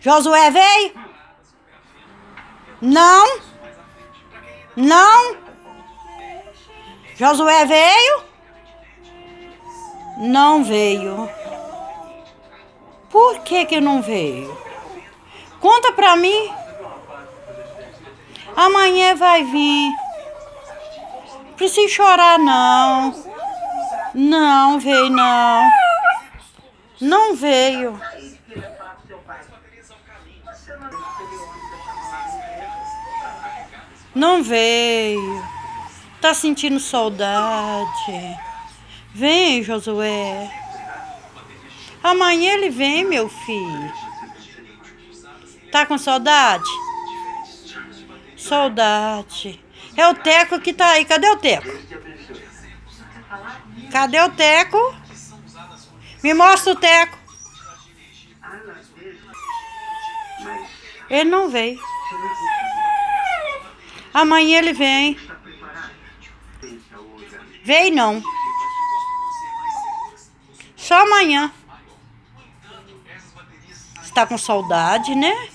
Josué veio? Não? Não? Josué veio? Não veio. Por que que não veio? Conta pra mim. Amanhã vai vir. Precisa chorar não. Não veio não. Não veio. Não veio. Tá sentindo saudade. Vem, Josué. Amanhã ele vem, meu filho. Tá com saudade? Saudade. É o Teco que tá aí. Cadê o Teco? Cadê o Teco? Me mostra o Teco. Ele não veio. Amanhã ele vem. Vem não. Só amanhã. Está com saudade, né?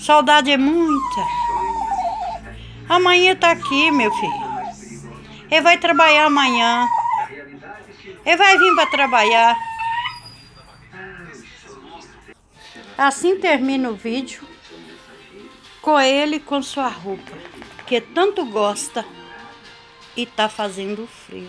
Saudade é muita. Amanhã tá aqui, meu filho. Ele vai trabalhar amanhã. Ele vai vir para trabalhar. Assim termina o vídeo com ele com sua roupa, que tanto gosta e tá fazendo frio.